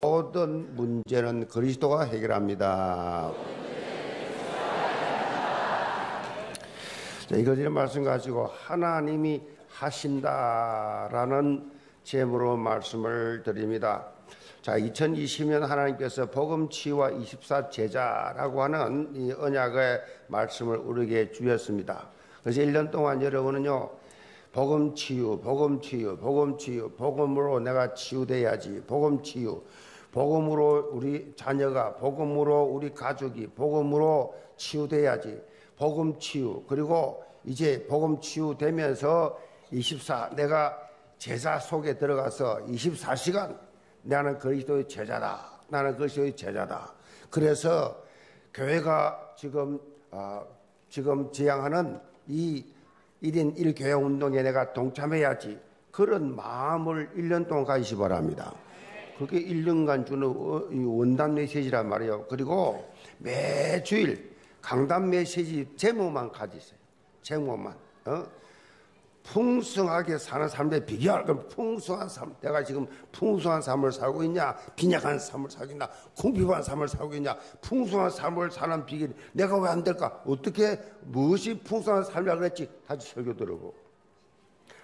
모든 문제는 그리스도가 해결합니다. 자, 이거지 말씀 가지고 하나님이 하신다라는 제목으로 말씀을 드립니다. 자, 2020년 하나님께서 복음 치유와 24 제자라고 하는 이 언약의 말씀을 우리에게 주셨습니다. 그래서 1년 동안 여러분은요, 복음 치유, 복음 치유, 복음 치유, 복음으로 내가 치유돼야지, 복음 치유, 복음으로 우리 자녀가, 복음으로 우리 가족이, 복음으로 치유돼야지. 복음 치유. 그리고 이제 복음 치유 되면서 24, 내가 제자 속에 들어가서 24시간 나는 그리스도의 제자다. 나는 그리스도의 제자다. 그래서 교회가 지금, 어, 지금 지향하는 이 1인 1교회 운동에 내가 동참해야지. 그런 마음을 1년 동안 가지시 바랍니다. 그게 1년간 주는 어, 원단 메시지란 말이에요. 그리고 매주일 강단 메시지 제목만 가지세요. 제목만. 어? 풍성하게 사는 삶의 비결, 그럼 풍성한 삶. 내가 지금 풍성한 삶을 살고 있냐? 빈약한 삶을 살고 있냐? 궁핍한 삶을 살고 있냐? 풍성한 삶을 사는 비결. 내가 왜 안 될까? 어떻게, 무엇이 풍성한 삶이라 그랬지? 다시 설교 들어보고.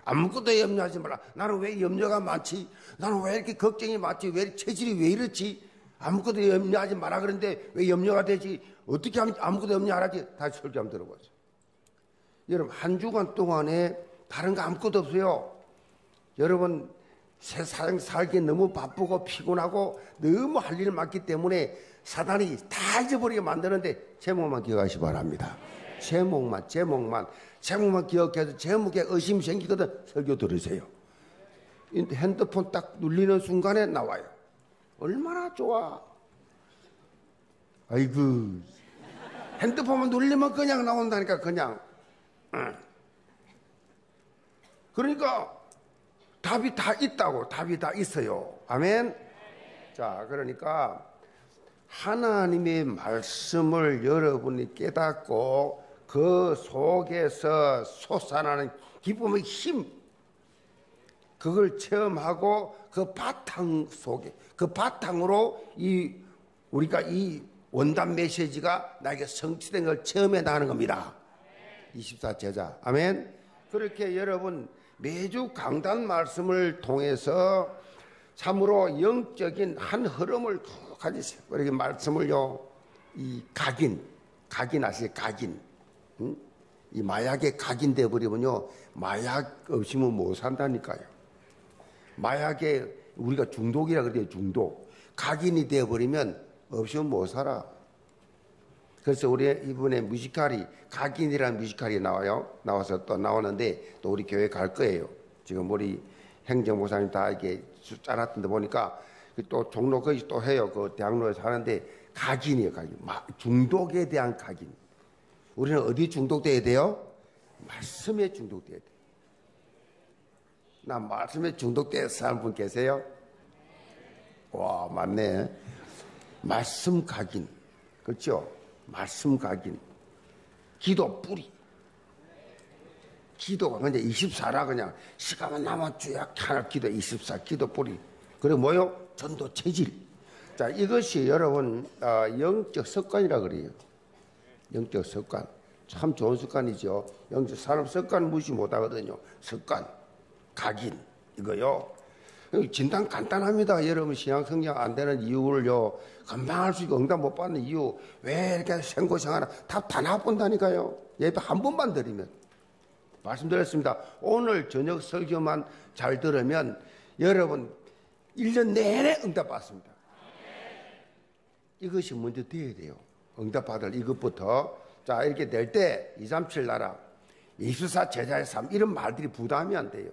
아무것도 염려하지 마라. 나는 왜 염려가 많지? 나는 왜 이렇게 걱정이 많지? 왜 체질이 왜 이렇지? 아무것도 염려하지 마라 그런데 왜 염려가 되지? 어떻게 하면 아무것도 염려 안 하지? 다시 설교 한번 들어보세요. 여러분, 한 주간 동안에 다른 거 아무것도 없어요. 여러분, 세상 살기 너무 바쁘고 피곤하고 너무 할일 많기 때문에 사단이 다 잊어버리게 만드는데 제목만 기억하시 기 바랍니다. 제목만, 제목만, 제목만 기억해서 제목에 의심이 생기거든 설교 들으세요. 핸드폰 딱 눌리는 순간에 나와요. 얼마나 좋아. 아이고. 핸드폰만 눌리면 그냥 나온다니까, 그냥. 그러니까 답이 다 있다고, 답이 다 있어요. 아멘? 자, 그러니까 하나님의 말씀을 여러분이 깨닫고 그 속에서 솟아나는 기쁨의 힘, 그걸 체험하고 그 바탕 속에, 그 바탕으로 이, 우리가 이 원단 메시지가 나에게 성취된 걸 체험해 나가는 겁니다. 24 제자. 아멘. 그렇게 여러분 매주 강단 말씀을 통해서 참으로 영적인 한 흐름을 가지세요. 이렇게 말씀을요, 이 각인, 각인 아시죠? 각인. 응? 이 마약에 각인돼 버리면요 마약 없이면 못 산다니까요. 마약에 우리가 중독이라 그래요 중독. 각인이 되어 버리면 없이면 못 살아. 그래서 우리 이번에 뮤지컬이 각인이라는 뮤지컬이 나와요. 나와서 또 나오는데 또 우리 교회 갈 거예요. 지금 우리 행정보사님 다 이렇게 짜놨던데 보니까 또 종로 거기 또 해요. 그 대학로에 사는데 각인이에요. 각인. 중독에 대한 각인. 우리는 어디 중독돼야 돼요? 말씀에 중독돼야 돼. 나 말씀에 중독돼서 사는 분 계세요? 와, 맞네. 말씀 각인. 그렇죠? 말씀 각인. 기도 뿌리. 기도가 그냥 24라 그냥 시간만 쭉 하나 기도 24 기도 뿌리. 그리고 뭐요? 전도 체질. 자, 이것이 여러분 어, 영적 습관이라 그래요. 영적 습관. 참 좋은 습관이죠. 영적 사람 습관 무시 못 하거든요. 습관, 각인, 이거요. 진단 간단합니다. 여러분 신앙 성장 안 되는 이유를요. 금방 할 수 있고 응답 못 받는 이유. 왜 이렇게 생고생하나 답다 나본다니까요. 예배 한 번만 드리면. 말씀드렸습니다. 오늘 저녁 설교만 잘 들으면 여러분 1년 내내 응답 받습니다. 이것이 먼저 돼야 돼요. 응답 받을 이것부터 자 이렇게 될 때 2, 3, 7 나라 24 제자의 삶 이런 말들이 부담이 안 돼요.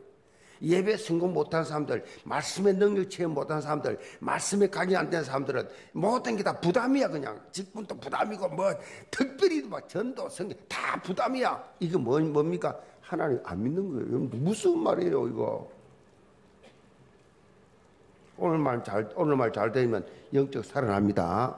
예배 성공 못한 사람들, 말씀의 능력 체험 못한 사람들, 말씀에 각이 안된 사람들은 모든 게 다 부담이야 그냥. 직분도 부담이고 뭐 특별히 막 전도 성경 다 부담이야. 이거 뭐, 뭡니까? 하나님 안 믿는 거예요. 무슨 말이에요 이거. 오늘 말 잘, 오늘 말 잘 되면 영적 살아납니다.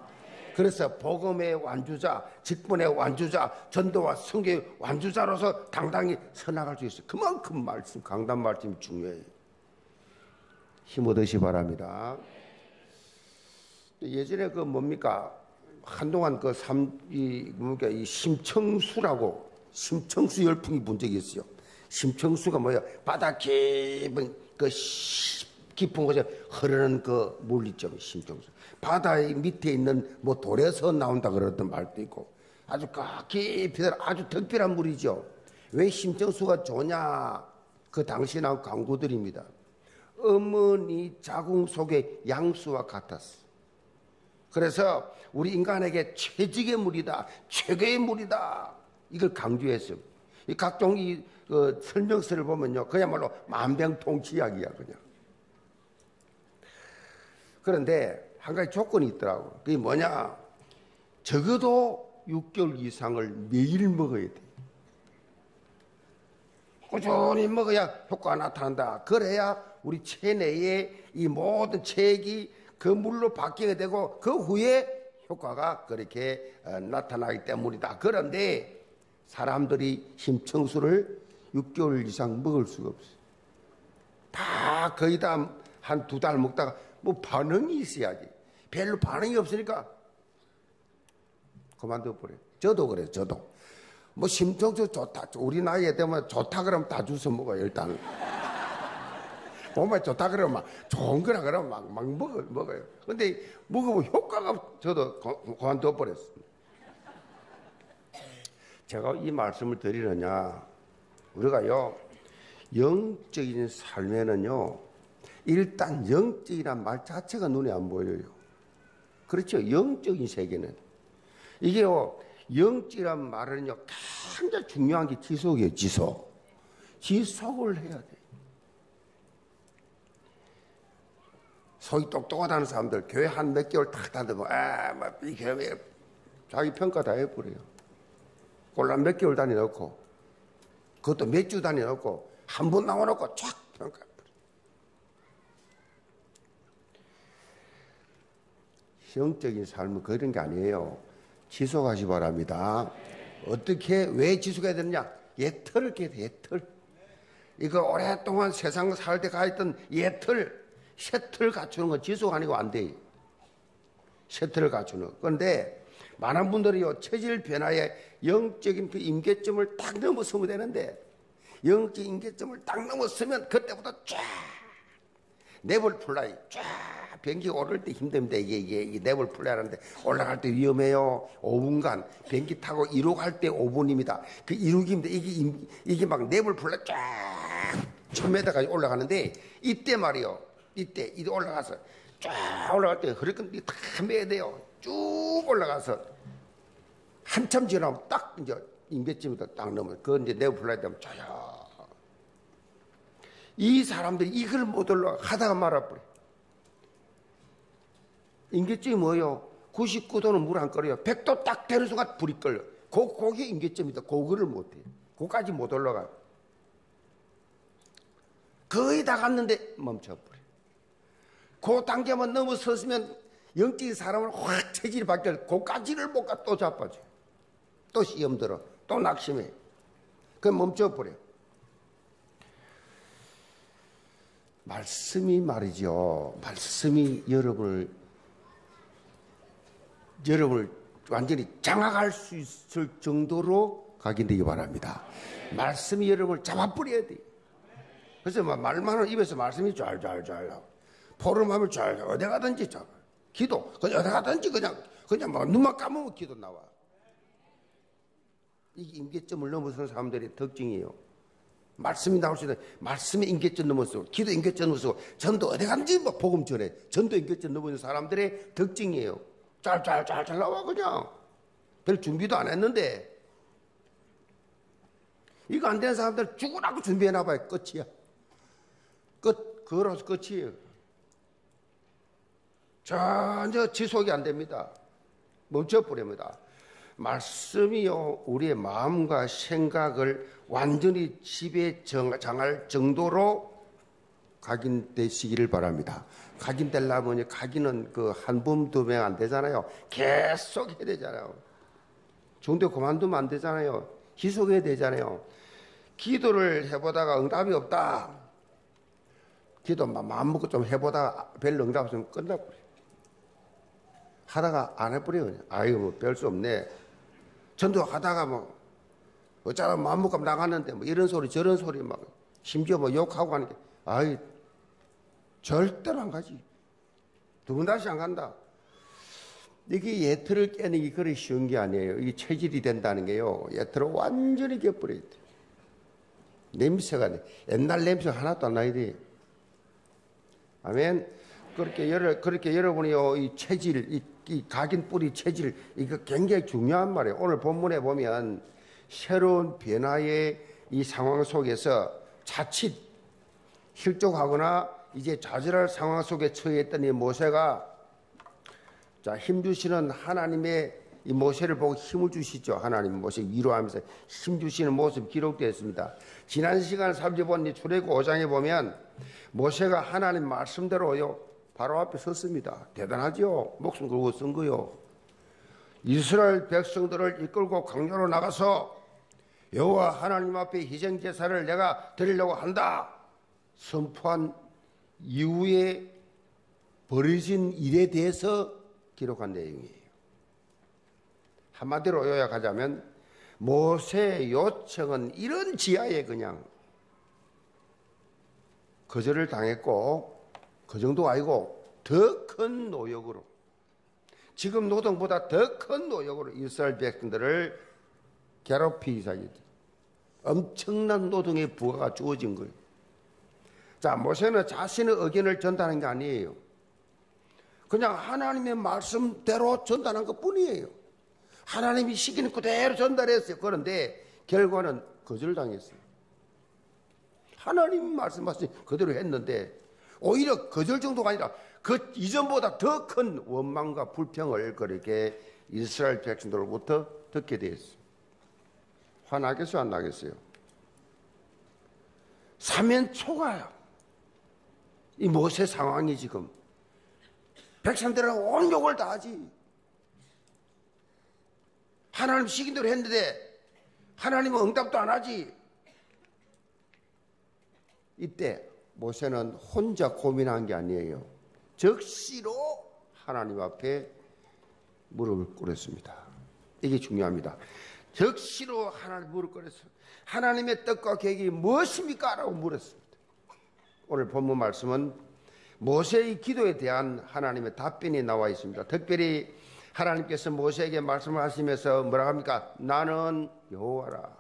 그래서 복음의 완주자, 직분의 완주자, 전도와 성교의 완주자로서 당당히 서나갈 수 있어요. 그만큼 말씀, 강단 말씀이 중요해요. 힘 얻으시 바랍니다. 예전에 그 뭡니까 한동안 그 삼, 이, 뭡니까 이 심청수라고 심청수 열풍이 분 적이 있어요. 심청수가 뭐야? 바다 깊은 그 깊은 곳에 흐르는 그 물리죠. 심청수. 바다 밑에 있는 뭐 돌에서 나온다 그러던 말도 있고 아주 깊이 아주 특별한 물이죠. 왜 심청수가 좋냐? 그 당시 나온 광고들입니다. 어머니 자궁 속의 양수와 같았어. 그래서 우리 인간에게 최적의 물이다, 최고의 물이다. 이걸 강조했어요. 이 각종 이 그 설명서를 보면요, 그야말로 만병통치약이야 그냥. 그런데 한 가지 조건이 있더라고. 그게 뭐냐? 적어도 6개월 이상을 매일 먹어야 돼. 꾸준히 먹어야 효과가 나타난다. 그래야 우리 체내의 이 모든 체액이 그 물로 바뀌게 되고 그 후에 효과가 그렇게 어, 나타나기 때문이다. 그런데 사람들이 심청수를 6개월 이상 먹을 수가 없어요. 다 거의 다 한 두 달 먹다가 뭐 반응이 있어야지. 별로 반응이 없으니까 그만둬 버려요. 저도 그래요. 저도. 뭐 심청수 좋다. 우리 나이에 되면 좋다 그러면 다 주워 먹어요. 일단은. 몸에 좋다 그러면 막 좋은 거라 그러면 막, 막 먹어, 먹어요. 근데 먹으면 효과가 저도 그만둬 버렸습니다. 제가 이 말씀을 드리느냐, 우리가요, 영적인 삶에는요, 일단 영적이란 말 자체가 눈에 안 보여요. 그렇죠. 영적인 세계는. 이게요, 영적이란 말은요, 가장 중요한 게 지속이에요, 지속. 지속을 해야 돼. 소위 똑똑하다는 사람들 교회 한 몇 개월 탁 다니면 아 막 이 교회 자기 평가 다 해버려요. 꼴랑 몇 개월 다녀놓고 그것도 몇 주 다녀놓고 한 번 나와놓고 쫙 평가해버려. 영적인 삶은 그런 게 아니에요. 지속하시 바랍니다. 어떻게 왜 지속해야 되느냐? 예틀을 깨야 돼. 예틀. 이거 오랫동안 세상 살 때 가있던 예틀 셔틀을 갖추는 건 지속 아니고 안 돼. 셔틀을 갖추는. 그런데 많은 분들이 요, 체질 변화에 영적인 그 임계점을 딱 넘어서면 되는데, 영적 임계점을 딱 넘어서면 그때부터 쫙, 네벌 플라이, 쫙, 비행기 오를 때 힘듭니다. 이게, 이게, 이게 네벌 플라이 하는데, 올라갈 때 위험해요. 5분간. 비행기 타고 이륙할 때 5분입니다. 그 이륙입니다. 이게, 이게 막 네벌 플라이 쫙, 1000m까지 올라가는데, 이때 말이요. 이때 이때 올라가서 쫙 올라갈 때 허리끈이 다 매야 돼요. 쭉 올라가서 한참 지나면 딱 이제 임계점이다 딱 넘어. 그건 이제 내부 플라이 되면 쫙. 이 사람들이 이걸 못 올라 하다가 말아버려. 임계점이 뭐예요? 99도는 물 안 끓여요. 100도 딱 되는 순간 불이 끌려. 고, 거기 임계점이다. 그거를 못 해. 거기까지 못 올라가. 거의 다 갔는데 멈춰버려. 그 단계만 넘어섰으면 영적인 사람을 확 체질이 바뀌어 고까지를 못 가 또 자빠져. 또 시험 들어. 또 낙심해. 그럼 멈춰버려. 말씀이 말이죠. 말씀이 여러분을, 여러분을 완전히 장악할 수 있을 정도로 각인되기 바랍니다. 말씀이 여러분을 잡아버려야 돼. 그래서 말만 입에서 말씀이 잘잘잘 나와. 포럼하면 잘 어디 가든지 잘 기도 그냥 어디 가든지 그냥 그냥 막 눈만 감으면 기도 나와. 이게 임계점을 넘어서는 사람들의 특징이에요. 말씀이 나올 수 있는 말씀의 임계점 넘어서 기도 임계점 넘어서 전도 어디 가든지 뭐 복음 전에 전도 임계점 넘어서 사람들의 특징이에요. 짤짤짤짤 나와 그냥 별 준비도 안 했는데 이거 안 되는 사람들 죽으라고 준비해놔 봐요. 끝이야. 끝 그거로서 끝이에요. 전혀 지속이 안 됩니다. 멈춰버립니다. 말씀이요, 우리의 마음과 생각을 완전히 지배 장할 정도로 각인되시기를 바랍니다. 각인되려면 각인은 그 한 번, 두 번 안 되잖아요. 계속 해야 되잖아요. 중대 그만두면 안 되잖아요. 지속해야 되잖아요. 기도를 해보다가 응답이 없다. 기도 마음 먹고 좀 해보다가 별 응답 없으면 끝나버려요. 하다가 안 해버려요. 아이고, 뭐, 별 수 없네. 전도하다가 뭐, 어쩌다 마음 먹고 나갔는데, 뭐, 이런 소리, 저런 소리 막, 심지어 뭐 욕하고 하는 게, 아이, 절대로 안 가지. 두 번 다시 안 간다. 이게 예틀을 깨는 게 그리 쉬운 게 아니에요. 이게 체질이 된다는 게요. 예틀을 완전히 깨버려야 돼. 냄새가 돼. 옛날 냄새 하나도 안 나야 돼. 아멘. 그렇게 여러, 그렇게 여러분이요, 이 체질, 이, 이 각인 뿌리 체질, 이거 굉장히 중요한 말이에요. 오늘 본문에 보면 새로운 변화의 이 상황 속에서 자칫 실족하거나 이제 좌절할 상황 속에 처해있던 이 모세가 자, 힘 주시는 하나님의 이 모세를 보고 힘을 주시죠. 하나님 모세 위로하면서 힘 주시는 모습 기록되어 있습니다. 지난 시간 살펴본 이 출애굽 5장에 보면 모세가 하나님 말씀대로요. 바로 앞에 섰습니다. 대단하죠. 목숨 걸고 쓴 거요. 이스라엘 백성들을 이끌고 강요로 나가서 여호와 하나님 앞에 희생 제사를 내가 드리려고 한다. 선포한 이후에 벌어진 일에 대해서 기록한 내용이에요. 한마디로 요약하자면 모세 요청은 이런 지하에 그냥 거절을 당했고 그 정도 아니고 더 큰 노역으로 지금 노동보다 더 큰 노역으로 이스라엘 백성들을 괴롭히기 시작했 엄청난 노동의 부하가 주어진 거예요. 자, 모세는 자신의 의견을 전달한 게 아니에요. 그냥 하나님의 말씀대로 전달한 것 뿐이에요. 하나님이 시키는 그대로 전달했어요. 그런데 결과는 거절당했어요. 하나님 말씀하신 그대로 했는데 오히려 거절 정도가 아니라 그 이전보다 더 큰 원망과 불평을 그렇게 이스라엘 백성들로부터 듣게 되었어요. 화나겠어요? 안 나겠어요? 사면 초가요. 이 모세 상황이 지금 백성들은 온 욕을 다 하지. 하나님 시킨 대로 했는데 하나님은 응답도 안 하지. 이때 모세는 혼자 고민한 게 아니에요. 적시로 하나님 앞에 무릎을 꿇었습니다. 이게 중요합니다. 적시로 하나님 무릎 꿇었어요. 하나님의 뜻과 계획이 무엇입니까? 라고 물었습니다. 오늘 본문 말씀은 모세의 기도에 대한 하나님의 답변이 나와 있습니다. 특별히 하나님께서 모세에게 말씀을 하시면서 뭐라 합니까? 나는 여호와라.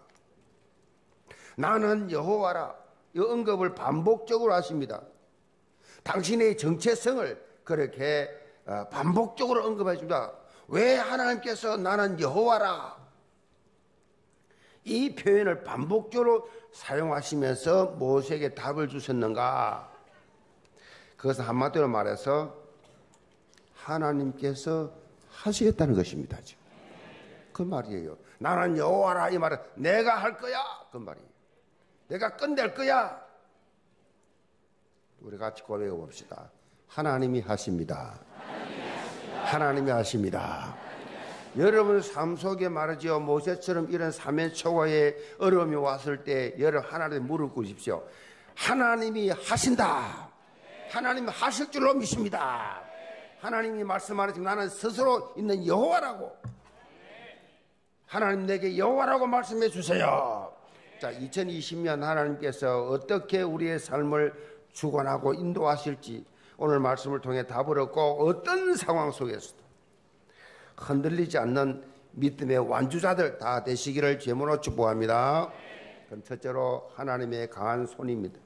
나는 여호와라. 이 언급을 반복적으로 하십니다. 당신의 정체성을 그렇게 어, 반복적으로 언급해 줍니다. 왜 하나님께서 나는 여호와라. 이 표현을 반복적으로 사용하시면서 모세에게 답을 주셨는가? 그것은 한마디로 말해서 하나님께서 하시겠다는 것입니다. 그 말이에요. 나는 여호와라 이 말은 내가 할 거야 그 말이에요. 내가 끝낼 거야. 우리 같이 고백해 봅시다. 하나님이 하십니다. 하나님이 하십니다. 여러분 삶 속에 말이죠. 모세처럼 이런 사면초가의 어려움이 왔을 때 여러분 하나님 무릎 꿇으십시오. 하나님이 하신다. 하나님 하실 줄로 믿습니다. 하나님이 말씀하시면 나는 스스로 있는 여호와라고. 하나님 내게 여호와라고 말씀해 주세요. 자, 2020년 하나님께서 어떻게 우리의 삶을 주관하고 인도하실지 오늘 말씀을 통해 답을 얻고 어떤 상황 속에서도 흔들리지 않는 믿음의 완주자들 다 되시기를 제문으로 축복합니다. 그럼 첫째로 하나님의 강한 손입니다.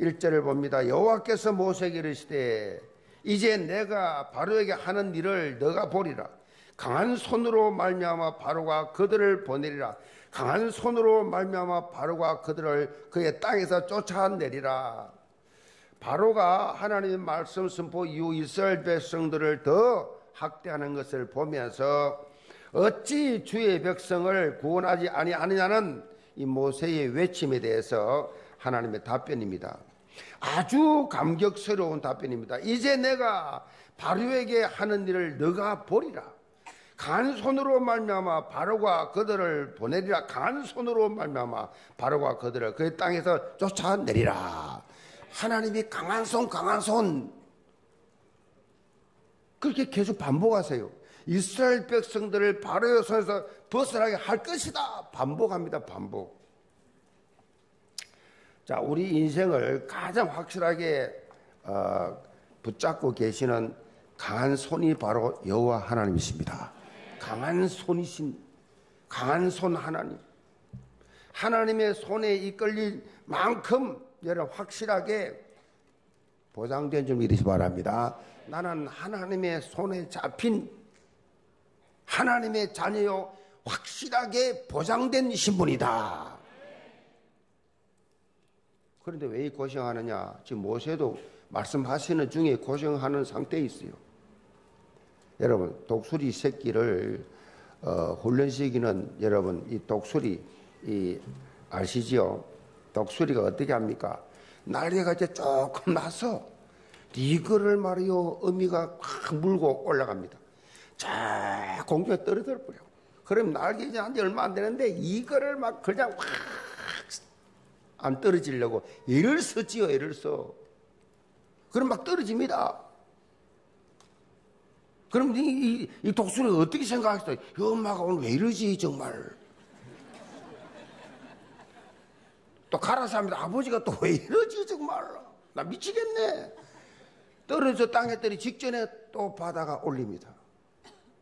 1절을 봅니다. 여호와께서 모세에게 이르시되 이제 내가 바로에게 하는 일을 너가 보리라. 강한 손으로 말미암아 바로가 그들을 보내리라. 강한 손으로 말미암아 바로가 그들을 그의 땅에서 쫓아내리라. 바로가 하나님의 말씀 선포 이후 이스라엘 백성들을 더 학대하는 것을 보면서 어찌 주의 백성을 구원하지 아니하느냐는 이 모세의 외침에 대해서 하나님의 답변입니다. 아주 감격스러운 답변입니다. 이제 내가 바로에게 하는 일을 너가 보리라. 강한 손으로 말미암아 바로가 그들을 보내리라. 강한 손으로 말미암아 바로가 그들을 그의 땅에서 쫓아내리라. 하나님이 강한 손, 강한 손. 그렇게 계속 반복하세요. 이스라엘 백성들을 바로의 손에서 벗어나게 할 것이다. 반복합니다. 반복. 자, 우리 인생을 가장 확실하게 어, 붙잡고 계시는 강한 손이 바로 여호와 하나님이십니다. 강한 손이신 강한 손 하나님. 하나님의 손에 이끌릴 만큼 여러분 확실하게 보장된 점 이르시 바랍니다. 나는 하나님의 손에 잡힌 하나님의 자녀요 확실하게 보장된 신분이다. 그런데 왜 고생하느냐? 지금 모세도 말씀하시는 중에 고생하는 상태에 있어요. 여러분, 독수리 새끼를 어, 훈련시키는 여러분 이 독수리 이 아시지요? 독수리가 어떻게 합니까? 날개가 이제 조금 나서 이거를 말이요 어미가 확 물고 올라갑니다. 자 공중에 떨어져 버려. 그럼 날개 이제 한지 얼마 안 되는데 이거를 막 그냥 확 안 떨어지려고 애를 썼지요 애를 써. 그럼 막 떨어집니다. 그럼 이, 이, 이 독수리 어떻게 생각했어요? 엄마가 오늘 왜 이러지 정말. 또 가라사 합니다. 아버지가 또 왜 이러지 정말. 나 미치겠네. 떨어져 땅에 떨이 직전에 또 바다가 올립니다.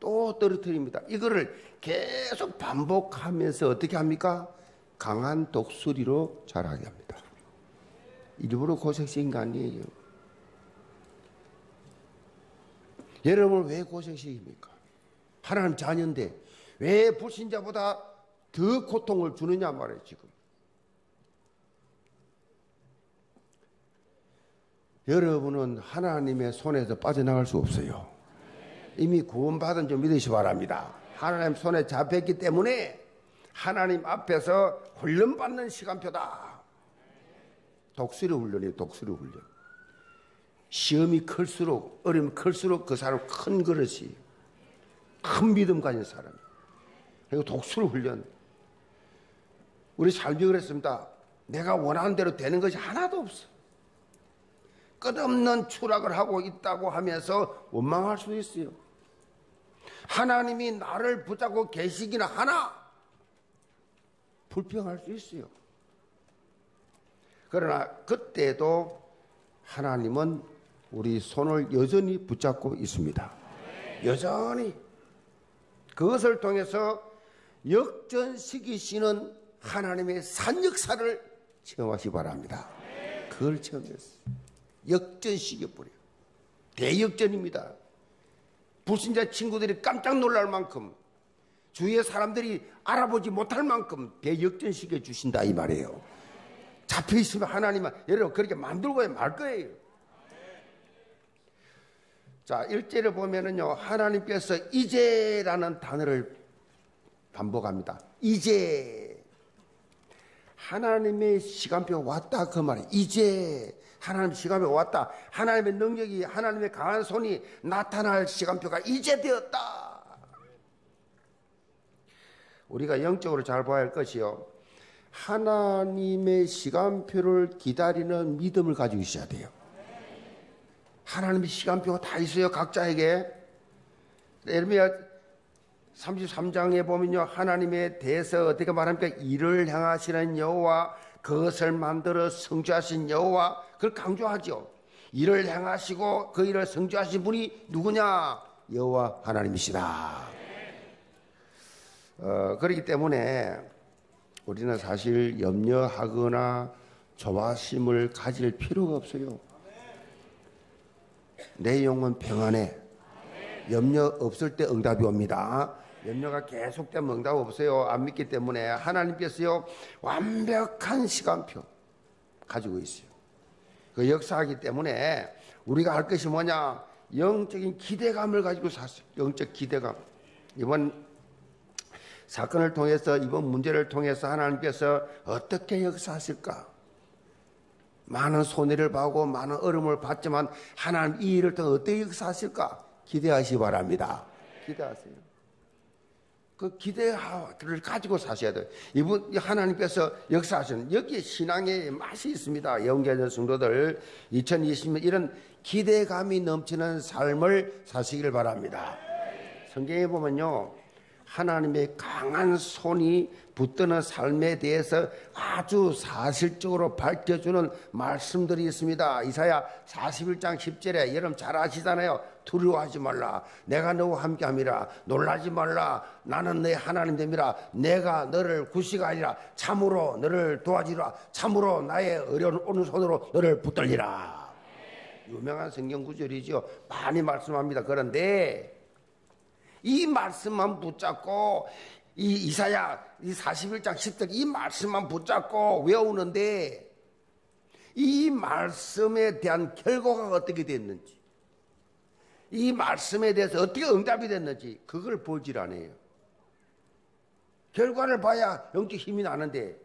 또 떨어뜨립니다. 이거를 계속 반복하면서 어떻게 합니까? 강한 독수리로 자라게 합니다. 일부러 고생시킨 거 아니에요. 여러분을 왜 고생시킵니까? 하나님 자녀인데 왜 불신자보다 더 고통을 주느냐 말이에요, 지금. 여러분은 하나님의 손에서 빠져나갈 수 없어요. 이미 구원받은 줄 믿으시 바랍니다. 하나님 손에 잡혔기 때문에 하나님 앞에서 훈련받는 시간표다. 독수리 훈련이에요, 독수리 훈련. 시험이 클수록, 어려움이 클수록 그 사람 큰 그릇이, 큰 믿음 가진 사람. 그리고 독수리 훈련. 우리 삶이 그랬습니다. 내가 원하는 대로 되는 것이 하나도 없어. 끝없는 추락을 하고 있다고 하면서 원망할 수 있어요. 하나님이 나를 붙잡고 계시기는 하나 불평할 수 있어요. 그러나 그때도 하나님은 우리 손을 여전히 붙잡고 있습니다. 여전히 그것을 통해서 역전시키시는 하나님의 산역사를 체험하시 기 바랍니다. 그걸 체험했어요. 역전시켜버려요. 대역전입니다. 불신자 친구들이 깜짝 놀랄 만큼 주위의 사람들이 알아보지 못할 만큼 대역전시켜 주신다 이 말이에요. 잡혀 있으면 하나님은 여러분 그렇게 만들고 말 거예요. 자, 일제를 보면은요, 하나님께서 이제라는 단어를 반복합니다. 이제. 하나님의 시간표가 왔다 그 말이에요. 이제 하나님 시간표 왔다. 하나님의 능력이 하나님의 강한 손이 나타날 시간표가 이제 되었다. 우리가 영적으로 잘 봐야 할 것이요. 하나님의 시간표를 기다리는 믿음을 가지고 있어야 돼요. 하나님의 시간표가 다 있어요. 각자에게. 에르미야 33장에 보면요. 하나님에 대해서 어떻게 말합니까? 일을 향하시는 여호와 그것을 만들어 성취하신 여호와 그걸 강조하죠. 일을 향하시고 그 일을 성취하신 분이 누구냐? 여호와 하나님이시다. 어, 그렇기 때문에 우리는 사실 염려하거나 조바심을 가질 필요가 없어요. 내 영혼 평안해. 염려 없을 때 응답이 옵니다. 염려가 계속되면 응답 없어요. 안 믿기 때문에 하나님께서요 완벽한 시간표 가지고 있어요. 그 역사하기 때문에 우리가 할 것이 뭐냐? 영적인 기대감을 가지고 샀어요. 영적 기대감. 이번 사건을 통해서 이번 문제를 통해서 하나님께서 어떻게 역사하실까? 많은 손해를 봐고 많은 어려움을 받지만 하나님 이 일을 통해 어떻게 역사하실까? 기대하시 기 바랍니다. 기대하세요. 그 기대를 가지고 사셔야 돼요. 이분 하나님께서 역사하시는 여기에 신앙의 맛이 있습니다. 영계전 성도들 2020년 이런 기대감이 넘치는 삶을 사시길 바랍니다. 성경에 보면요. 하나님의 강한 손이 붙드는 삶에 대해서 아주 사실적으로 밝혀주는 말씀들이 있습니다. 이사야 41장 10절에 여러분 잘 아시잖아요. 두려워하지 말라. 내가 너와 함께 함이라. 놀라지 말라. 나는 내 하나님 됨이라. 내가 너를 구시가 아니라 참으로 너를 도와주라. 참으로 나의 어려운 오른손으로 너를 붙들리라. 유명한 성경 구절이죠. 많이 말씀합니다. 그런데 이 말씀만 붙잡고 이 이사야 이 41장 10절 이 말씀만 붙잡고 외우는데 이 말씀에 대한 결과가 어떻게 됐는지 이 말씀에 대해서 어떻게 응답이 됐는지 그걸 보질 않아요. 결과를 봐야 영적 힘이 나는데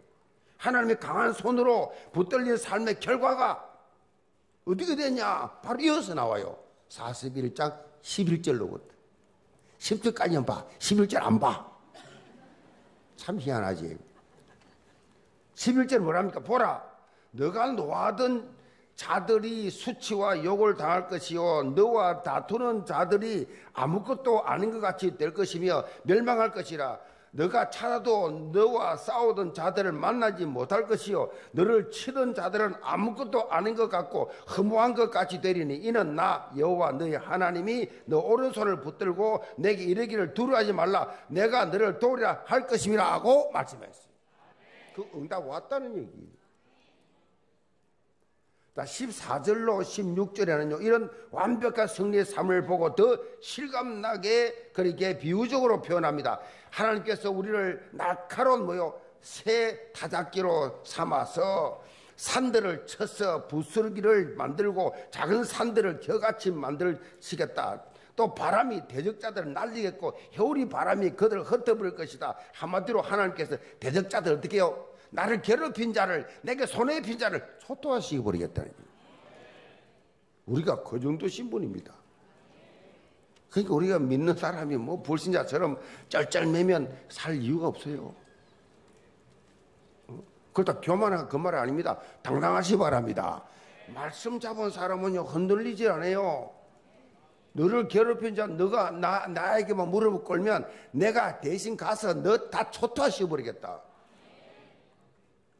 하나님의 강한 손으로 붙들린 삶의 결과가 어떻게 되냐? 바로 이어서 나와요. 41장 11절로부터. 10절까지는 봐. 11절 안 봐. 참 희한하지. 11절 뭐랍니까? 보라. 너가 노하던 자들이 수치와 욕을 당할 것이요. 너와 다투는 자들이 아무것도 아닌 것 같이 될 것이며 멸망할 것이라. 너가 찾아도 너와 싸우던 자들을 만나지 못할 것이요 너를 치던 자들은 아무것도 아닌 것 같고 허무한 것 같이 되리니 이는 나 여호와 너희 하나님이 너 오른손을 붙들고 내게 이르기를 두려워하지 말라 내가 너를 도우리라 할 것임이라 하고 말씀했어요. 그 응답 왔다는 얘기. 14절로 16절에는요, 이런 완벽한 승리의 삶을 보고 더 실감나게 그렇게 비유적으로 표현합니다. 하나님께서 우리를 날카로운 뭐요, 새 타작기로 삼아서 산들을 쳐서 부스러기를 만들고 작은 산들을 겨같이 만들시겠다. 또 바람이 대적자들을 날리겠고 겨울이 바람이 그들을 흩어버릴 것이다. 한마디로 하나님께서 대적자들 어떻게 해요? 나를 괴롭힌 자를 내게 손에 핀 자를 초토화시켜 버리겠다는 거예요. 우리가 그 정도 신분입니다. 그러니까 우리가 믿는 사람이 뭐 불신자처럼 쩔쩔매면 살 이유가 없어요. 어? 그렇다 교만한 그 말 아닙니다. 당당하시 바랍니다. 말씀 잡은 사람은요 흔들리지 않아요. 너를 괴롭힌 자, 너가 나, 나에게만 무릎을 꿇면 내가 대신 가서 너 다 초토화시켜 버리겠다.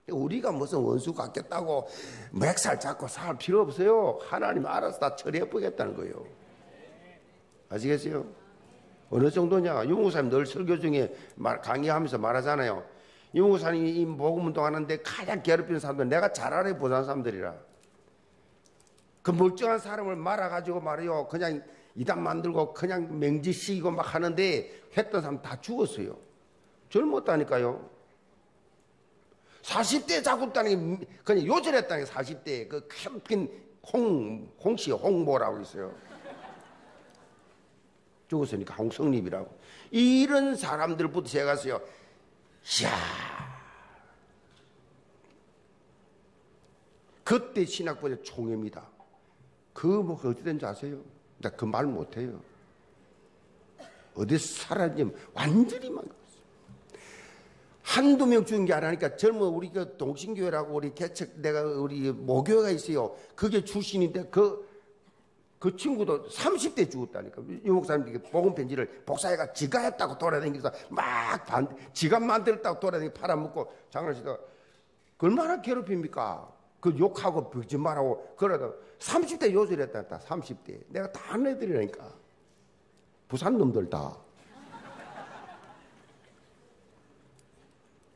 우리가 무슨 원수 같겠다고 맥살 잡고 살 필요 없어요. 하나님 알아서 다 처리해 보겠다는 거예요. 아시겠어요? 어느 정도냐? 유목사님 늘 설교 중에 말, 강의하면서 말하잖아요. 유목사님이 이 복음 운동하는데 가장 괴롭히는 사람들 내가 잘 알아요. 부산 사람들이라. 그 멀쩡한 사람을 말아가지고 말이요. 그냥 이단 만들고 그냥 맹지 씌고 막 하는데 했던 사람 다 죽었어요. 젊었다니까요. 40대 자국다니 그냥 요절했다니 40대 그 캠핑 홍 홍씨 홍보라고 있어요. 죽었으니까 홍성립이라고 이런 사람들부터 제가 서요. 이야 그때 신학부의 총회입니다. 그 뭐 어디 된지 아세요? 나 그 말 못해요. 어디서 살았냐면 완전히 막 한두 명 죽은 게 아니니까 젊은 우리 그 동신교회라고 우리 개척 내가 우리 모교회가 있어요. 그게 출신인데 그, 그 친구도 30대 죽었다니까. 유목사님들이 복음 편지를 복사해가 지가 했다고 돌아다니면서 막 반, 지가 만들었다고 돌아다니고 팔아먹고 장난치다가 얼마나 괴롭힙니까? 그 욕하고 거짓말하고 그러다 30대 요절했다 30대 내가 다한 애들이라니까 부산 놈들 다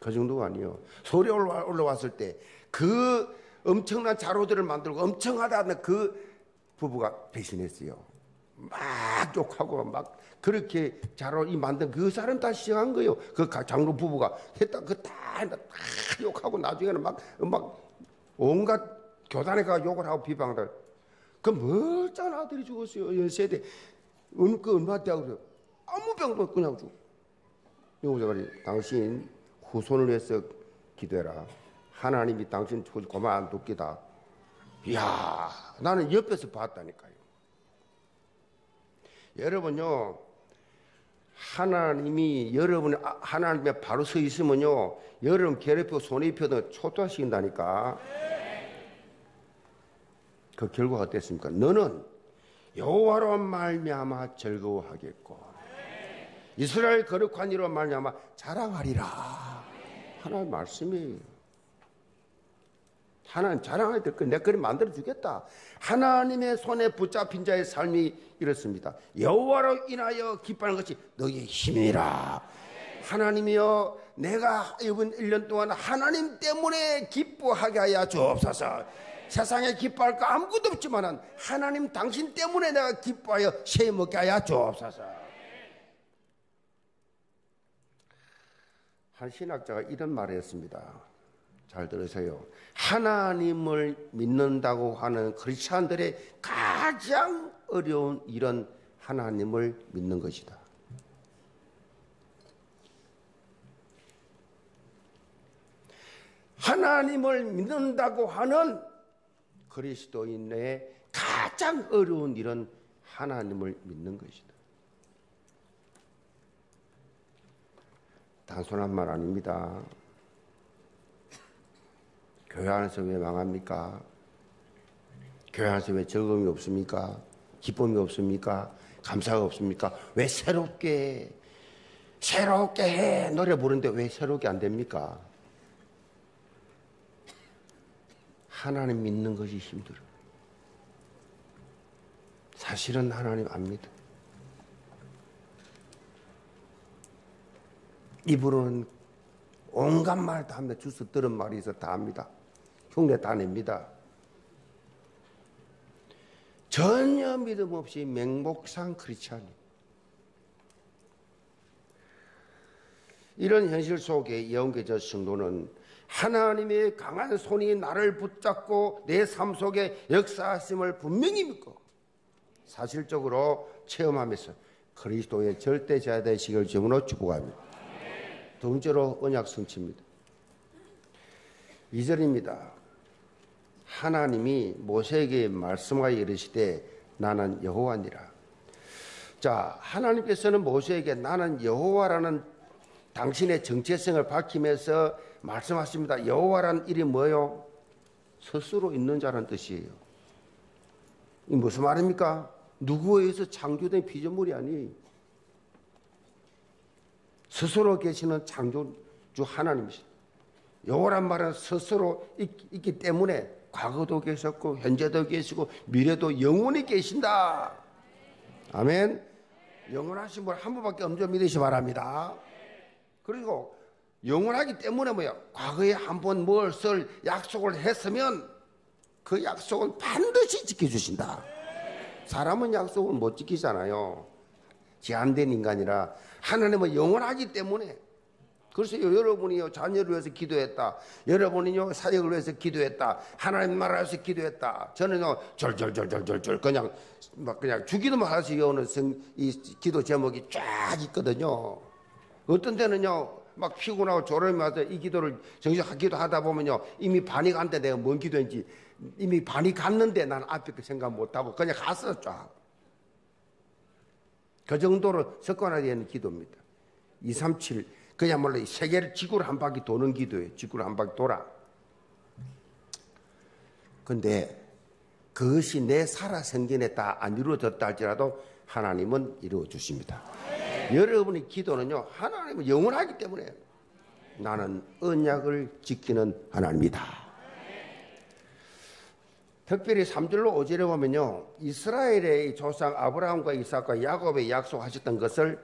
그 정도가 아니요. 소리 올라왔을 때 그 엄청난 자료들을 만들고 엄청하다는 그 부부가 배신했어요. 막 욕하고 막 그렇게 자료 이 만든 그 사람 다 시작한 거예요. 그 장로 부부가 했다 그다 욕하고 나중에는 막막 온갖 교단에 가 욕을 하고 비방한다. 그 멀쩡한 아들이 죽었어요. 연세대 그 얼마 대학교 아무 병도 그냥 죽. 여기서 당신 후손을 위해서 기도해라. 하나님이 당신 고만 돕기다. 이야, 나는 옆에서 봤다니까요. 여러분요, 하나님이 여러분이 아, 하나님에 바로 서 있으면요 여러분 괴롭히고 손에 입혀도 초토화시킨다니까 그 결과가 어땠습니까? 너는 여호와로 말미암아 즐거워하겠고 이스라엘 거룩한 이로 말미암아 자랑하리라 하나님 말씀이에요. 하나님 자랑할 때내 그림 만들어 주겠다. 하나님의 손에 붙잡힌 자의 삶이 이렇습니다. 여호와로 인하여 기뻐하는 것이 너희의 힘이라. 하나님이여 내가 이번 1년 동안 하나님 때문에 기뻐하게 하여 주옵소서. 세상에 기뻐할 거 아무것도 없지만 하나님 당신 때문에 내가 기뻐하여 새 먹게 하여 주옵소서. 한 신학자가 이런 말을 했습니다. 잘 들으세요. 하나님을 믿는다고 하는 크리스찬들의 가장 어려운 일은 하나님을 믿는 것이다. 하나님을 믿는다고 하는 그리스도인의 가장 어려운 일은 하나님을 믿는 것이다. 단순한 말 아닙니다. 교회 안에서 왜 망합니까? 교회 안에서 왜 즐거움이 없습니까? 기쁨이 없습니까? 감사가 없습니까? 왜 새롭게, 새롭게 해! 노래 부르는데 왜 새롭게 안 됩니까? 하나님 믿는 것이 힘들어. 사실은 하나님 압니다. 입으로는 온갖 말 다 합니다. 주스 들은 말이 있어 다 합니다. 흉내 다 냅니다. 전혀 믿음 없이 맹목상 크리스찬이 이런 현실 속에 예언계저 성도는 하나님의 강한 손이 나를 붙잡고 내 삶 속에 역사하심을 분명히 믿고 사실적으로 체험하면서 그리스도의 절대자 되시길 주문으로 축복합니다. 두 번째로 언약 성취입니다. 2절입니다. 하나님이 모세에게 말씀하여 이르시되 나는 여호와니라. 자, 하나님께서는 모세에게 나는 여호와라는 당신의 정체성을 밝히면서 말씀하십니다. 여호와라는 일이 뭐요? 스스로 있는 자라는 뜻이에요. 이 무슨 말입니까? 누구에 의해서 창조된 피조물이 아니 스스로 계시는 창조주 하나님이십니다. 여호란 말은 스스로 있, 기 때문에 과거도 계셨고 현재도 계시고 미래도 영원히 계신다. 아멘. 영원하신 분 한 분밖에 없는 줄 믿으시 바랍니다. 그리고 영원하기 때문에 뭐야? 과거에 한 번 뭘 쓸 약속을 했으면 그 약속은 반드시 지켜주신다. 사람은 약속을 못 지키잖아요. 제한된 인간이라 하나님은 영원하기 때문에 그래서 여러분이요 자녀를 위해서 기도했다. 여러분이요 사역을 위해서 기도했다. 하나님 나라 위해서 기도했다. 저는요 절절절절절절 그냥 막 그냥 주기도만 할수 있는 이 기도 제목이 쫙 있거든요. 어떤 때는요 막 피곤하고 졸음이 와서 이 기도를 정신 기도하다 보면요 이미 반이 간데 내가 뭔 기도인지 이미 반이 갔는데 난 앞에 그 생각 못 하고 그냥 갔어 쫙. 그 정도로 습관화되는 기도입니다. 237 그야말로 세계를 지구를 한 바퀴 도는 기도예요. 지구를 한 바퀴 돌아. 근데 그것이 내 살아 생전에 다 안 이루어졌다 할지라도 하나님은 이루어 주십니다. 여러분의 기도는요, 하나님은 영원하기 때문에 나는 언약을 지키는 하나님이다. 특별히 3절로 5절에 보면요, 이스라엘의 조상 아브라함과 이삭과 야곱에 약속하셨던 것을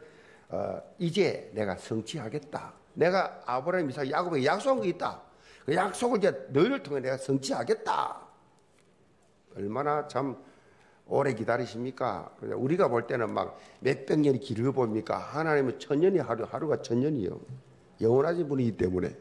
어, 이제 내가 성취하겠다. 내가 아브라함, 이삭, 야곱에게 약속한 게 있다. 그 약속을 이제 너희를 통해 내가 성취하겠다. 얼마나 참 오래 기다리십니까? 우리가 볼 때는 막 몇백 년이 길어 보입니까? 하나님은 천년이 하루, 하루가 천년이요. 영원하신 분이기 때문에.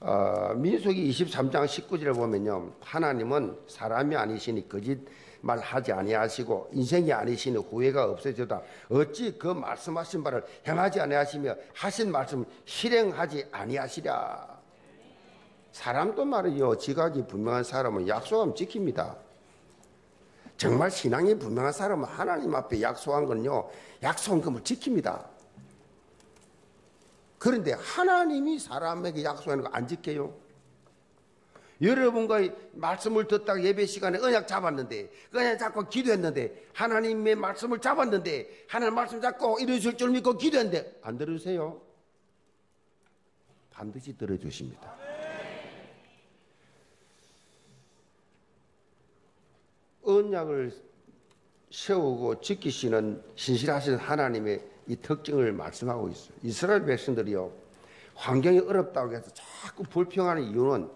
어, 민수기 23장 19절을 보면요. 하나님은 사람이 아니시니 거짓 말 하지 아니하시고 인생이 아니시니 후회가 없어져다. 어찌 그 말씀하신 바를 행하지 아니하시며 하신 말씀 실행하지 아니하시랴? 사람도 말이요. 지각이 분명한 사람은 약속하면 지킵니다. 정말 신앙이 분명한 사람은 하나님 앞에 약속한 건요, 약속한 것을 지킵니다. 그런데 하나님이 사람에게 약속하는 거 안 지켜요? 여러분과 말씀을 듣다가 예배 시간에 언약 잡았는데, 언약 잡고 기도했는데, 하나님의 말씀을 잡았는데, 하나님 말씀 잡고 이루실 줄 믿고 기도했는데, 안 들으세요? 반드시 들어주십니다. 언약을 세우고 지키시는 신실하신 하나님의 이 특징을 말씀하고 있어요. 이스라엘 백성들이요. 환경이 어렵다고 해서 자꾸 불평하는 이유는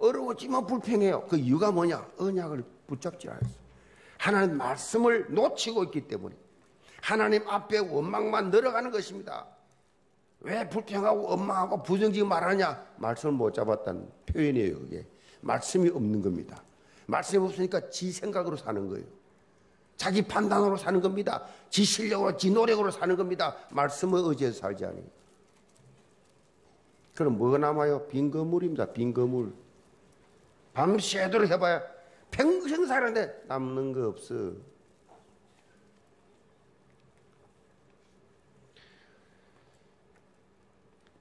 어려웠지만 불평해요. 그 이유가 뭐냐? 언약을 붙잡지 않았어요. 하나님 말씀을 놓치고 있기 때문에 하나님 앞에 원망만 늘어가는 것입니다. 왜 불평하고 원망하고 부정적인 말하냐? 말씀을 못 잡았다는 표현이에요. 그게 말씀이 없는 겁니다. 말씀이 없으니까 지 생각으로 사는 거예요. 자기 판단으로 사는 겁니다. 지 실력으로, 지 노력으로 사는 겁니다. 말씀을 의지해서 살지 않아요. 그럼 뭐가 남아요? 빈 거물입니다. 빈 거물. 밤새도록 해봐야 평생 살았는데 남는 거 없어.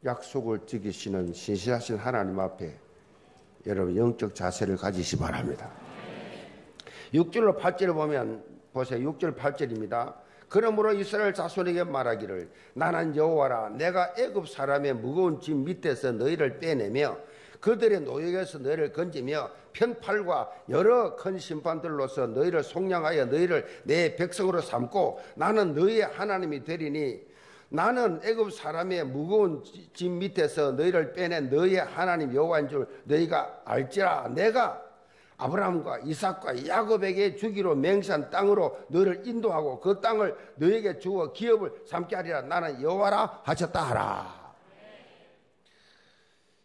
약속을 지키시는 신실하신 하나님 앞에 여러분 영적 자세를 가지시 바랍니다. 6절로 8절을 보면 보세요. 6절 8절입니다. 그러므로 이스라엘 자손에게 말하기를 나는 여호와라 내가 애굽 사람의 무거운 짐 밑에서 너희를 빼내며 그들의 노역에서 너희를 건지며 편팔과 여러 큰 심판들로서 너희를 속량하여 너희를 내 백성으로 삼고 나는 너희의 하나님이 되리니 나는 애굽 사람의 무거운 짐 밑에서 너희를 빼낸 너희의 하나님 여호와인 줄 너희가 알지라 내가 아브라함과 이삭과 야곱에게 주기로 맹세한 땅으로 너를 인도하고 그 땅을 너에게 주어 기업을 삼게 하리라 나는 여호와라 하셨다 하라.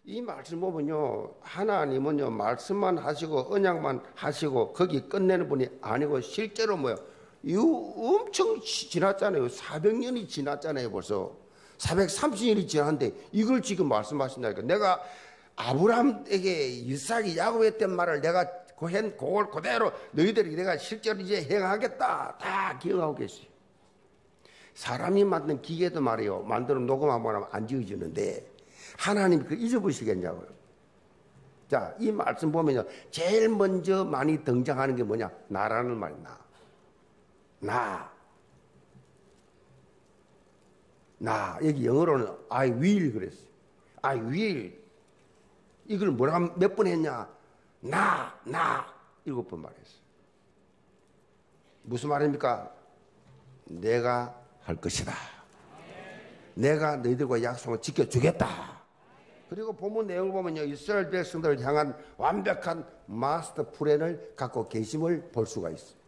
이 말씀 보면요 하나님은요 말씀만 하시고 언약만 하시고 거기 끝내는 분이 아니고 실제로 뭐요 이거 엄청 지났잖아요. 400년이 지났잖아요, 벌써. 430년이 지났는데 이걸 지금 말씀하신다니까. 내가 아브라함에게 이삭이 야곱했던 말을 내가 그한 그걸 그대로 너희들이 내가 실제로 이제 행하겠다. 다 기억하고 계세요. 사람이 만든 기계도 말이요. 만들어 녹음 한번 하면 안 지워지는데 하나님 그 잊어보시겠냐고요. 자, 이 말씀 보면요. 제일 먼저 많이 등장하는 게 뭐냐? 나라는 말이 나. 나. 나. 여기 영어로는 I will 그랬어요. I will. 이걸 뭐라 몇번 했냐? 나, 나. 일곱 번 말했어요. 무슨 말입니까? 내가 할 것이다. 내가 너희들과 약속을 지켜주겠다. 그리고 본문 내용을 보면요. 이스라엘 백성들을 향한 완벽한 마스터 플랜을 갖고 계심을 볼 수가 있어요.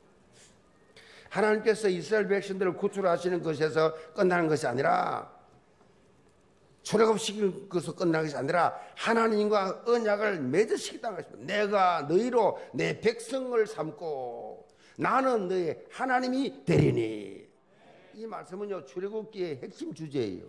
하나님께서 이스라엘 백성들을 구출하시는 것에서 끝나는 것이 아니라 출애굽시키는 것으로 끝나는 것이 아니라 하나님과 언약을 맺으시겠다는 것입니다. 내가 너희로 내 백성을 삼고 나는 너희 하나님이 되리니 이 말씀은요 출애굽기의 핵심 주제예요.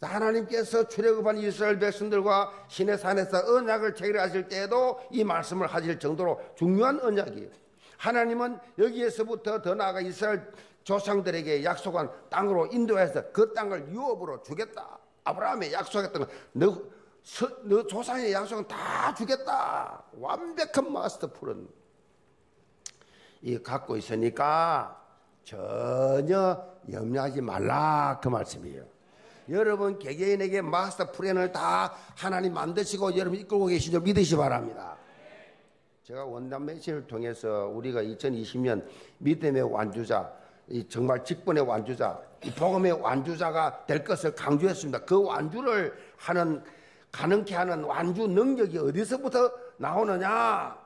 하나님께서 출애굽한 이스라엘 백성들과 신의 산에서 언약을 체결하실 때에도 이 말씀을 하실 정도로 중요한 언약이에요. 하나님은 여기에서부터 더 나아가 이스라엘 조상들에게 약속한 땅으로 인도해서 그 땅을 유업으로 주겠다. 아브라함의 약속했던 거, 너, 너 조상의 약속은 다 주겠다. 완벽한 마스터 풀은 이 갖고 있으니까 전혀 염려하지 말라 그 말씀이에요. 여러분 개개인에게 마스터 플랜을 다 하나님 만드시고 여러분 이끌고 계신 줄 믿으시 바랍니다. 제가 원단 매체를 통해서 우리가 2020년 믿음의 완주자, 정말 직분의 완주자, 복음의 완주자가 될 것을 강조했습니다. 그 완주를 하는 가능케 하는 완주 능력이 어디서부터 나오느냐?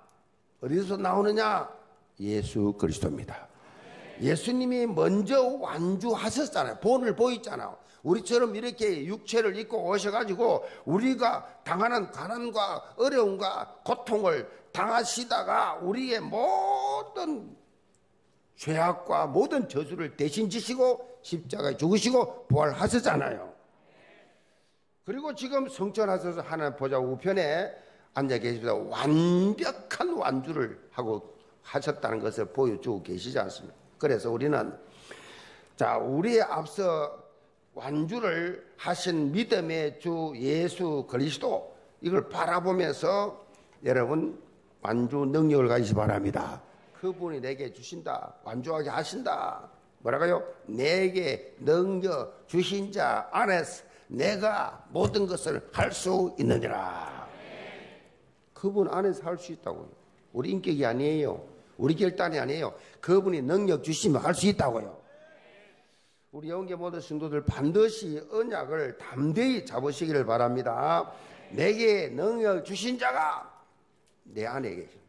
어디서 나오느냐? 예수 그리스도입니다. 예수님이 먼저 완주하셨잖아요. 본을 보였잖아요. 우리처럼 이렇게 육체를 입고 오셔가지고 우리가 당하는 가난과 어려움과 고통을 당하시다가 우리의 모든 죄악과 모든 저주를 대신 지시고 십자가에 죽으시고 부활하셨잖아요. 그리고 지금 성천하셔서 하나님 보좌 우편에 앉아 계십니다. 완벽한 완주를 하고 하셨다는 것을 보여주고 계시지 않습니까? 그래서 우리는 자, 우리의 앞서 완주를 하신 믿음의 주 예수 그리스도 이걸 바라보면서 여러분 완주 능력을 가지시 바랍니다. 그분이 내게 주신다. 완주하게 하신다. 뭐라고요? 내게 능력 주신 자 안에서 내가 모든 것을 할 수 있느니라. 그분 안에서 할 수 있다고요. 우리 인격이 아니에요. 우리 결단이 아니에요. 그분이 능력 주시면 할 수 있다고요. 우리 영계 모든 성도들 반드시 언약을 담대히 잡으시기를 바랍니다. 내게 능력 주신 자가 내 안에 계십니다.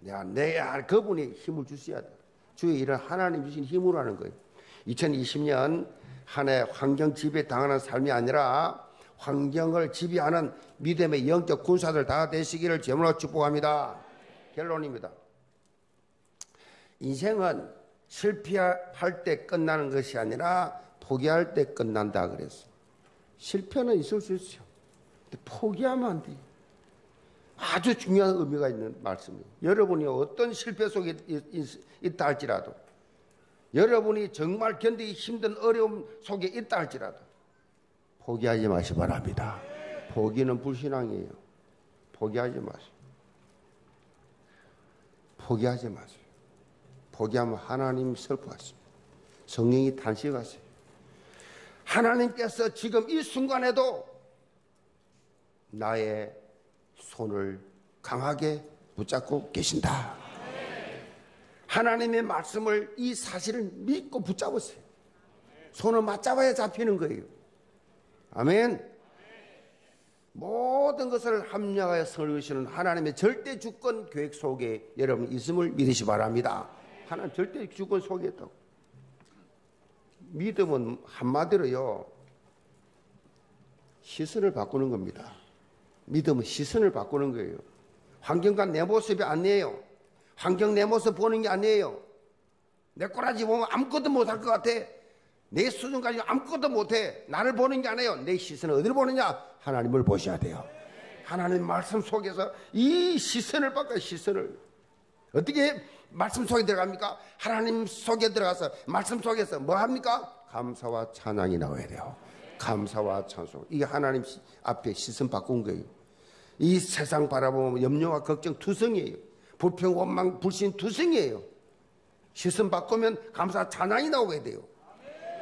내, 안, 내 안, 그분이 힘을 주셔야 돼. 주의 일은 하나님 주신 힘으로 하는 거예요. 2020년 한 해 환경 지배 당하는 삶이 아니라 환경을 지배하는 믿음의 영적 군사들 다 되시기를 제물로 축복합니다. 결론입니다. 인생은 실패할 때 끝나는 것이 아니라 포기할 때 끝난다 그랬어. 실패는 있을 수 있어요. 근데 포기하면 안 돼요. 아주 중요한 의미가 있는 말씀이에요. 여러분이 어떤 실패 속에 있다 할지라도 여러분이 정말 견디기 힘든 어려움 속에 있다 할지라도 포기하지 마시 바랍니다. 포기는 불신앙이에요. 포기하지 마세요. 포기하지 마세요. 포기하면 하나님 슬퍼하십니다. 성령이 탄식하세요. 하나님께서 지금 이 순간에도 나의 손을 강하게 붙잡고 계신다. 하나님의 말씀을 이 사실을 믿고 붙잡으세요. 손을 맞잡아야 잡히는 거예요. 아멘. 모든 것을 합력하여 설계시는 하나님의 절대 주권 계획 속에 여러분 있음을 믿으시 바랍니다. 하나님 절대 주권 속에 있다고. 믿음은 한마디로요. 시선을 바꾸는 겁니다. 믿음은 시선을 바꾸는 거예요. 환경과 내 모습이 아니에요. 환경 내 모습 보는 게 아니에요. 내 꼬라지 보면 아무것도 못할 것 같아. 내 수준까지 아무것도 못해. 나를 보는 게 아니에요. 내 시선은 어디를 보느냐? 하나님을 보셔야 돼요. 하나님 말씀 속에서 이 시선을 바꿔 시선을. 어떻게 말씀 속에 들어갑니까? 하나님 속에 들어가서 말씀 속에서 뭐 합니까? 감사와 찬양이 나와야 돼요. 감사와 찬송. 이게 하나님 앞에 시선 바꾼 거예요. 이 세상 바라보면 염려와 걱정 투성이에요. 불평, 원망, 불신 투성이에요. 시선 바꾸면 감사 찬양이 나오게 돼요.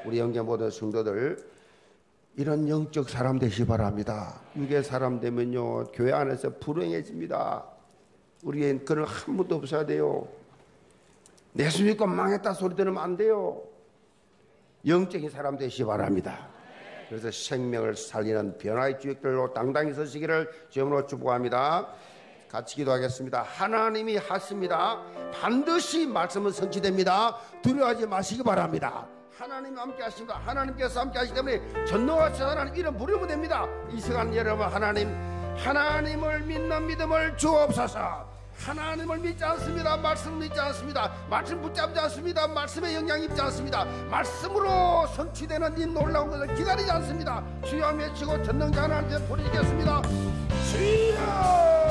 우리 영계 모든 성도들 이런 영적 사람 되시 바랍니다. 육의 사람 되면요 교회 안에서 불행해집니다. 우리의 그런 한 분도 없어야 돼요. 내수 믿고 망했다 소리 들으면 안 돼요. 영적인 사람 되시 바랍니다. 그래서 생명을 살리는 변화의 주역들로 당당히 서시기를 주으로 축복합니다. 같이 기도하겠습니다. 하나님이 하십니다. 반드시 말씀은 성취됩니다. 두려워하지 마시기 바랍니다. 하나님 함께 하십니다. 하나님께서 함께 하시기 때문에 전능하신 하나님 이름 부르면 됩니다. 이 시간 여러분 하나님 하나님을 믿는 믿음을 주옵소서. 하나님을 믿지 않습니다. 말씀 믿지 않습니다. 말씀 붙잡지 않습니다. 말씀에 영향 입지 않습니다. 말씀으로 성취되는 이 놀라운 것을 기다리지 않습니다. 주여 외치고 전능자 하나님께 부르겠습니다. 주여